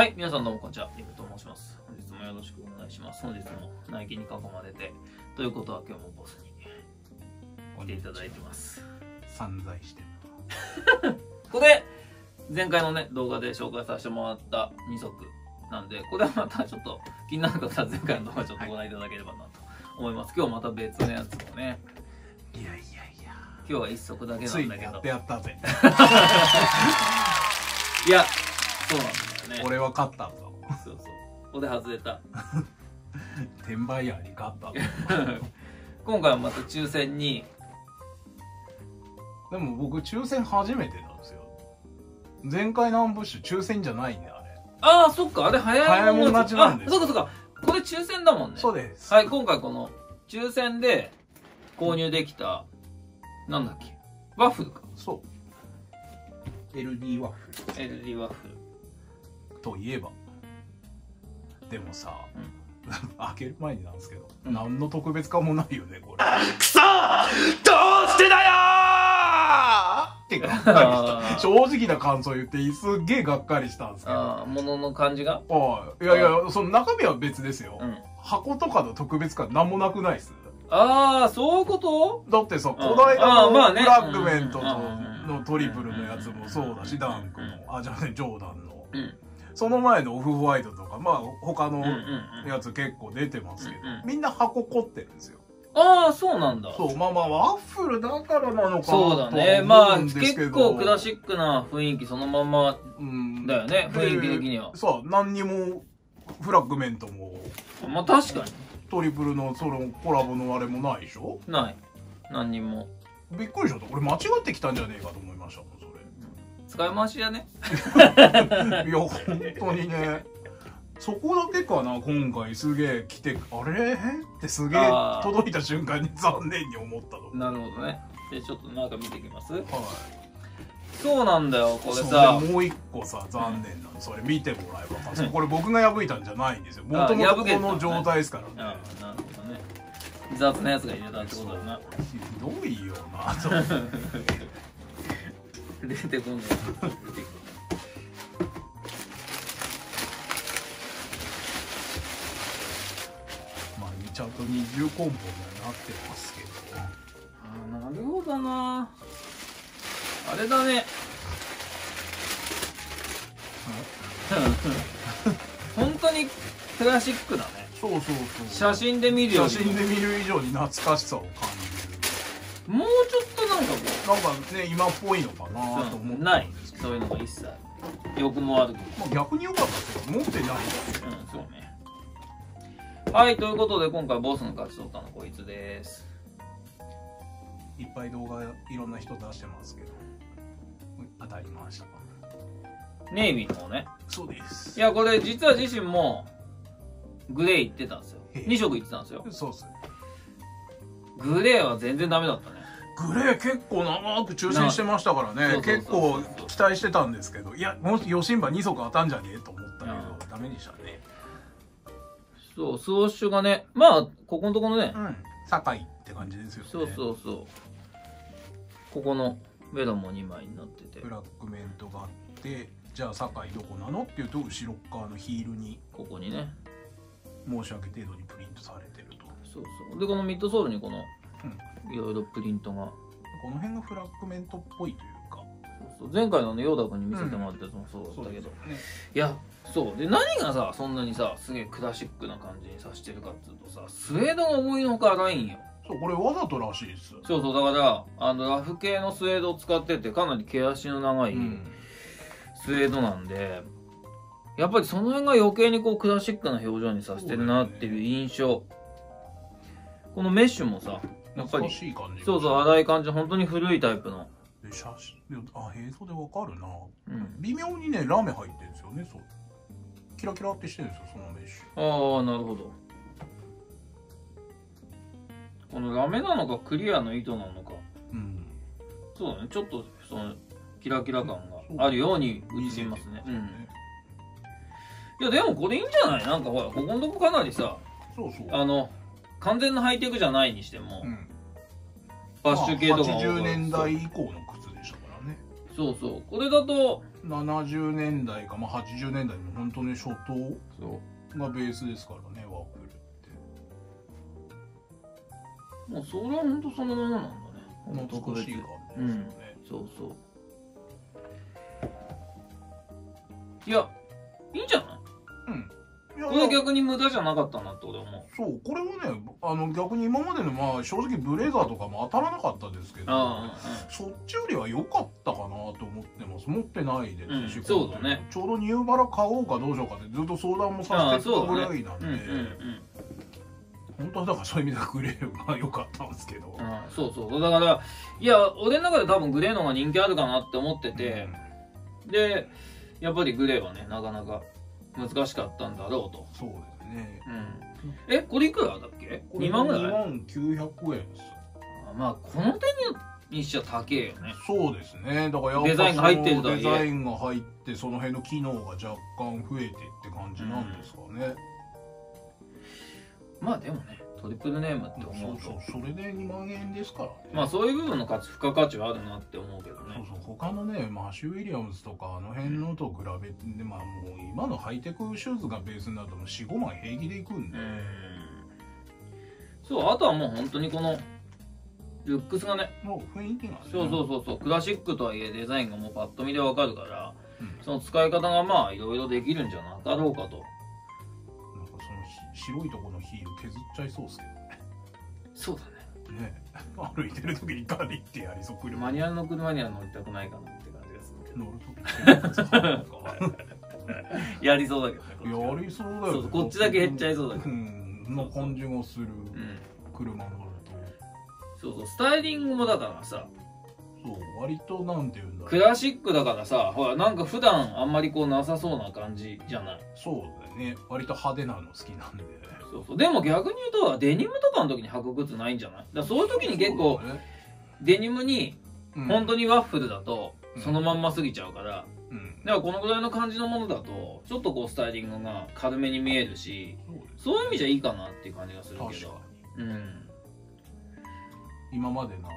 はい、皆さんどうもこんにちは。リブと申します。本日もよろしくお願いします。本日もナイキに囲まれて、ということは今日もボスに来ていただいてます。散財して ここで、前回のね、動画で紹介させてもらった2足なんで、これはまたちょっと気になる方は前回の動画ちょっとご覧いただければなと思います。今日また別のやつをね、いやいやいや今日は1足だけなついんだけどにやって。やったぜ いや、そうなんだよね。俺は勝ったぞそうそう。ここで外れた。転売ヤーに勝ったぞ 今回はまた抽選に、でも僕抽選初めてなんですよ。前回のアンブッシュ抽選じゃないんだあれ。ああ、そっか、あれ早い早い者勝ちなんです。あ、そっかそっか。これ抽選だもんね。そうです。はい、今回この抽選で購入できた、なんだっけ、ワッフルか。そう。LD ワッフ LD ワッフルといえば。でもさ、開ける前になんですけど、うん。何の特別感もないよねこれ。くそどうしてだよってがっ 正直な感想言ってすっげえがっかりしたんですけル。ど。ああ、ものの感じが？はい。いやいやその中身は別ですよ、うん。箱とかの特別感なんもなくないっす。ああ、そういうこと？だってさ、ん。このまあね。フラッグメントとうん。のトリプルのやつもそうだし、ダンクうん。も、あ、じゃあね、ジョーダンの。うん。その前のオフホワイトとか、まあ他のうんうんうん。やつ結構出てますけどうんうん、みんな箱凝ってるんですよ。ああ、そうなんだ。そう、まあまあ、ワッフルだからなのかなそうだね。とまあ、結ど構クラシックな雰囲気そのままうんだよね、雰囲気的にはで。さあ、何にも、フラッグメントも、まあ確かトリプルのそのコラボのあれもないでしょ？に。ない。何にも。びっくりしちゃった。俺間違ってきたんじゃねえかと思いました。使い回しやね。いや、本当にね。そこだけかな、今回すげえ来て、あれ？ってすげえ届いた瞬間に残念に思ったの。なるほどね。で、ちょっと中見ていきます？はい。そうなんだよ、これそさ。もう一個さ、残念なの。それ見てもらえばわかる これ僕が破いたんじゃないんですよ。もともとこの状態ですからあね。あなるほどね。雑なやつが入れたってことだな。ひどいよな、出てこんの出てくる。まあ、ちゃんと二重コンボにはなってますけど。ああ、なるほどな。あれだね。本当にクラシックだね。そうそうそう。写真で見るより写真で見る以上に懐かしさを感じる。もうちょっとなんかこなんかね、今っぽいのかう、なと思っない。そういうのが一切良くも悪くもまあ、逆に良かったですけど、持ってない。うんそうねはいということで今回ボスの勝ち取ったのこいつですいっぱい動画いろんな人出してますけど、当たりました。ネイビーの方ねそうです。いやこれ実は自身もグレー行ってたんですよへえ2色行ってたんですよそうっすね。グレーは全然ダメだったねグレー結構長く抽選してましたからね、結構期待してたんですけど、いや、もしヨシンバ2足当たんじゃねえと思ったけど、うん。ダメでしたね。そうスウォッシュがねまあここのところねうん。酒井って感じですよね。そうそうそう。ここのベロも2枚になってて。フラッグメントがあって、じゃあ酒井どこなのっていうと、後ろ側のヒールにここにね。申し訳程度にプリントされてると。そうそう。でこのミッドソールにこのいろいろプリントが。この辺がフラッグメントっぽいというか。そうそう。前回のねヨーダ君に見せてもらったやつもそうだったけど、そうですよね。いやそう。で何がさそんなにさすげえクラシックな感じにさしてるかっていうとさスウェードが思いのほか荒いんよ。そう、これわざとらしいです。そうそう。だからあのラフ系のスウェードを使っててかなり毛足の長いうん。スウェードなんで、やっぱりその辺が余計にこうクラシックな表情にさせてるなっていう印象、このメッシュもさやっぱりしい感じ。そうそう荒い感じ。本当に古いタイプの、で写真であ映像でわかるな。うん、微妙にねラメ入ってるんですよねそう。キラキラってしてるんですよそのメッシああなるほど。このラメなのかクリアの糸なのか。ュうん。そうだね。ちょっとそのキラキラ感があるように映りますね、うん、いやでもこれいいんじゃない？なんかほらここのとこかなりさそうそう。あの完全なハイテクじゃないにしても、うん。バッシュ系とかもまあ80年代以降の靴でしたからね。そうそう。これだと70年代か、まあ、80年代の本当に初頭がベースですからねワッフルって。もうそれは本当そのままなんだね。懐かしい感じですよね、そうそう。いやいいんじゃない？いやこれは逆に無駄じゃなかったなってそうこれはねあの逆に今までのまあ正直ブレザーとかも当たらなかったですけどあそっちよりは良かったかなと思ってます。持ってないでうんそうだね。ちょうどニューバラ買おうかどうしようかってずっと相談もさせてたぐらいなんで、うんうんうん。本当はだからそういう意味ではグレーが良かったんですけど、うんそうそう。だからいや俺の中で多分グレーの方が人気あるかなって思ってて、でやっぱりグレーはねなかなか難しかったんだろうと、そうですね。うん、えこれいくらだっけ？これ2万ぐらい？2万900円ですあまあこの手にしちゃ高えよね。そうですね。だからやっぱデザインが入ってデザインが入ってその辺の機能が若干増えてって感じなんですかね、まあでもねトリプルネームってそう思うと。そうそれで2万円ですからね。まあそういう部分の価値付加価値はあるなって思うけどそうねそう他のねマシュ・ウィリアムズとかあの辺のと比べて、まあもう今のハイテクシューズがベースになるともう45万平気でいくんで、うん。そうあとはもう本当にこのルックスがねもう雰囲気がね。そうそうそうそうクラシックとはいえデザインがもうパッと見でわかるからうん。その使い方がまあいろいろできるんじゃなかろうかと白いところのヒール削っちゃいそうですけそうだね。どね。歩いてる時にガリってやりそう。車マニュアルの車には乗りたくないかなって感じがするけど。乗るときなんかやりそうだけどねやりそうだよ、ね、そうこっちだけ減っちゃいそうだけど。うん。な感じがする。うん。車乗るそうそうスタイリングもだからさとそう割となんて言うんだろう。クラシックだからさほらなんか普段あんまりこうなさそうな感じじゃない？そうだよね。割と派手なの好きなんで。そうそう。でも逆に言うとデニムとかの時に履く靴ないんじゃない？だそういう時に結構ね。デニムにうん。本当にワッフルだとうん。そのまんま過ぎちゃうからうん。だからこのぐらいの感じのものだとちょっとこうスタイリングが軽めに見えるしそういう意味じゃいいかなっていう感じがするけど。に。うん。今までのあの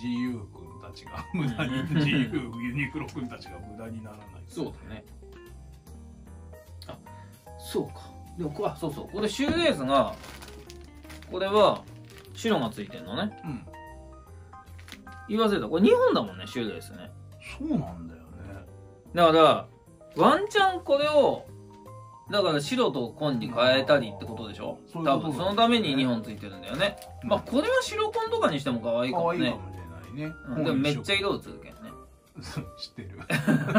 GU 君たちが無駄にうん GU ユニクロ君たちが無駄にならない。そうだね。あそうか。でもこあそうそう。これシューレースがこれは白がついてんのね。うん。言わせた。これ2本だもんねシューレースね。そうなんだよね。だからワンチャンこれをだから白と紺に変えたりってことでしょ？多分そのために2本ついてるんだよね、まあこれは白紺とかにしても可愛いかもねね、うん。でもめっちゃゃ色映るけどね。知ってる。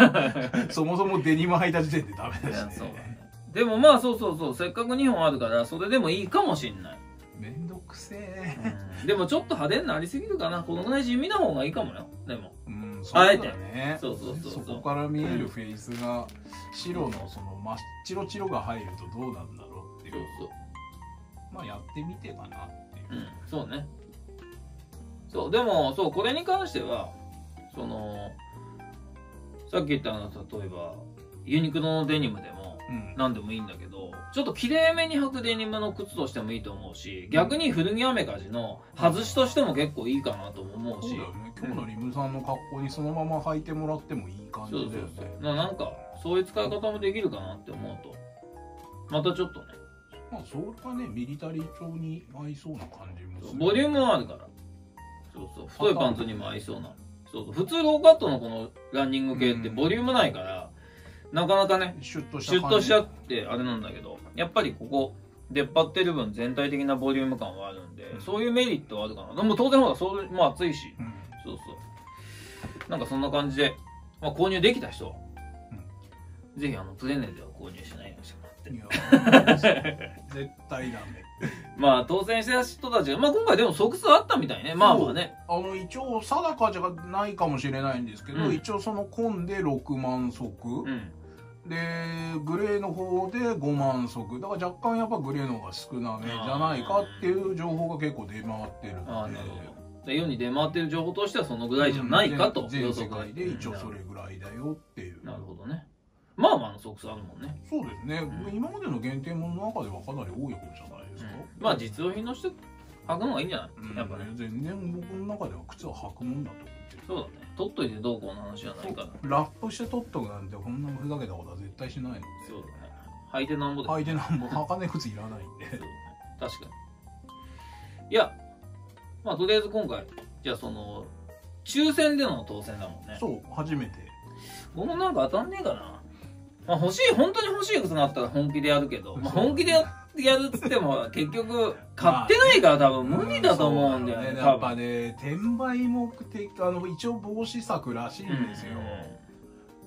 そもそもデニム履いた時点でダメだしね。ね。でもまあそうそうそう。せっかく2本あるからそれでもいいかもしんない、めんどくせえ。うん。でもちょっと派手になりすぎるかな。このぐらい地味な方がいいかもよ。でも。うんあえて。そうそうそう。そこから見えるフェイスが白のその真っ白白が入るとどうなんだろうっていう。そうそう。まあやってみてかなっていう。うん。そうねそう。でもそうこれに関してはそのさっき言ったの例えばユニクロのデニムでもうん。何でもいいんだけどちょっと綺麗めに履くデニムの靴としてもいいと思うし逆に古着アメカジの外しとしても結構いいかなとも思うし。そうだよね。今日のリムさんの格好にそのまま履いてもらってもいい感そうそうじだよね。そうななんかそういう使い方もできるかなって思うと。またちょっとね。まあそれはねミリタリー調に合いそうな感じもする。ボリュームはあるからそうそう。太いパンツにも合いそうな。そうそう。普通ローカットのこのランニング系ってボリュームないから、なかなかねシュッとしシュッとしちゃってあれなんだけどやっぱりここ出っ張ってる分全体的なボリューム感はあるんで、うん。そういうメリットはあるかな。でも当然ほらそうもう暑いし。うん。そうそう。なんかそんな感じで、まあ、購入できた人は、ぜひあのプレネでは購入しないようにしてもいや 絶対ダメまあ当選した人たちが、まあ今回でも即数あったみたいね。まあまあね。あの一応定かじゃないかもしれないんですけど、うん一応その紺で6万足、うん。でグレーの方で5万足だから若干やっぱグレーの方が少なめじゃないかっていう情報が結構出回ってるのでああ、なるほど。で世に出回ってる情報としてはそのぐらいじゃないかと。全全世界で一応それぐらいだよっていう、なるほどね。まあまあの即数あるもんね。そうですね、うん。今までの限定ものの中ではかなり多い方じゃないですか、まあ実用品の人履くのがいいんじゃない、うん。やっぱね。全然僕の中では靴は履くもんだと思ってる。そうだね。取っといてどうこうの話じゃないから。ラップして取っとくなんてこんなふざけたことは絶対しないので。そうだね。履いてなんぼで履いてなんぼ。履かねえ靴いらないんで。そう。だね確かに。いやまあとりあえず今回じゃあその抽選での当選だもんね。そう初めて。僕もなんか当たんねえかなまあ欲しい本当に欲しい靴があったら本気でやるけど、まあ、本気でややるっつっても 結局買ってないから多分無理だと思うんだよね,、やっぱね転売目的あの一応防止策らしいんですよ、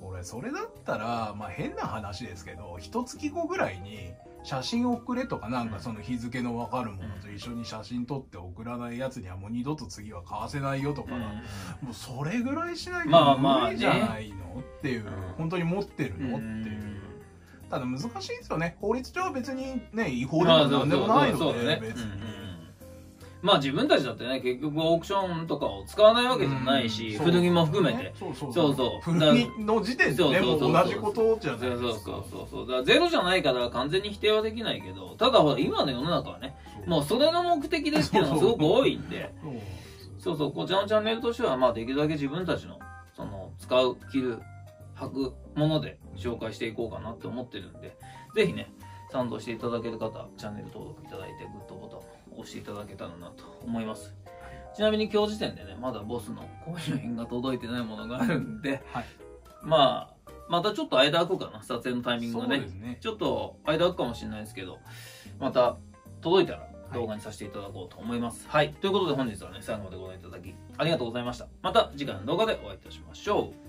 俺それだったらまあ変な話ですけど一月後ぐらいに写真送れとかなんかその日付の分かるものと一緒に写真撮って送らないやつにはもう二度と次は買わせないよとか、うん。もうそれぐらいしないと無理じゃないのっていう、うん。本当に持ってるうんのっていう、ただ難しいですよね。法律上は別にね違法でまあもなんでもないので別に、まあ自分たちだってね結局オークションとかを使わないわけじゃないし、うん古着も含めて、そうそうそう。そう古着の時点でねもそう同じことじゃないそうそうですか。そうそうそうだからゼロじゃないから完全に否定はできないけどただほら今の世の中はねもうそれの目的でっていうのがすごく多いんで。そう。そうこちらのチャンネルとしてはまあできるだけ自分たちのその使う着る履くもので紹介していこうかなって思ってるんでぜひね賛同していただける方チャンネル登録いただいてグッドボタンを押していただけたらなと思いますちなみに今日時点でねまだボスの購入品が届いてないものがあるんで、はいまあまたちょっと間空くかな撮影のタイミングがねねちょっと間空くかもしれないですけどまた届いたら動画にさせていただこうと思います。はい、ということで本日はね最後までご覧いただきありがとうございました。また次回の動画でお会いいたしましょう。